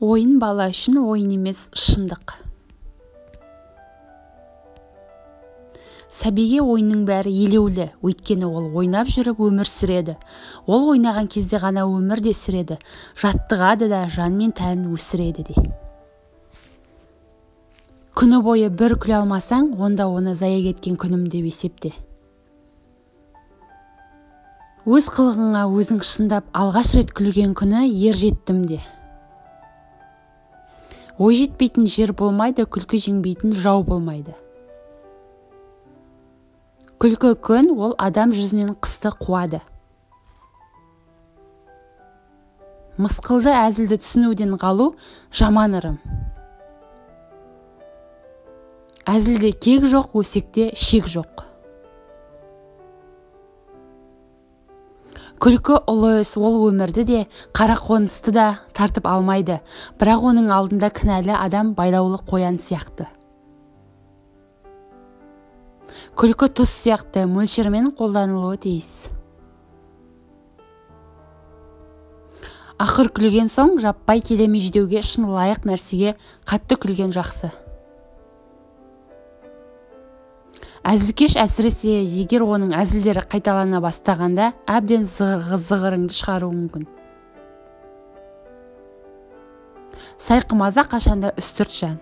ойын бала үшін ойын емес шындық. Сәбиге ойынның бәрі елеулі. Өйткені ол ойнап жүріп өмір сүреді. Ол ойнаған кезде ғана өмір де сүреді. Жаттығады да жан мен тәнін өсіреді де. Күні бойы бір күле алмасаң онда оны зая кеткен күнім деп есепте өз қылығыңа өзің шындап алғаш рет күлген күні ер жеттім де. Ой жетпейтін жер болмайды күлкі жеңбейтін жау болмайды. Күлкі күн ол адам жүзінен қысты қуады. Мысқылды әзілді түсінуден қалу жаман ырым. Әзілде кек жоқ өсекте шек жоқ. Күлкі ұлы іс ол өмірді де қонысты да тартып алмайды. Бірақ оның алдында кінәлі адам байлаулы қоян сияқты. Күлкі тұз сияқты мөлшермен қолданылуы тиіс. Ақыр күлген соң жаппай келемей жүдеуге шын лайық нәрсеге қатты күлген жақсы. Әзілкеш әсіресе егер оның әзілдері қайталана бастағанда әбден зығырыңды шығаруы мүмкін. Сайқымаза қашанда үстірт жан.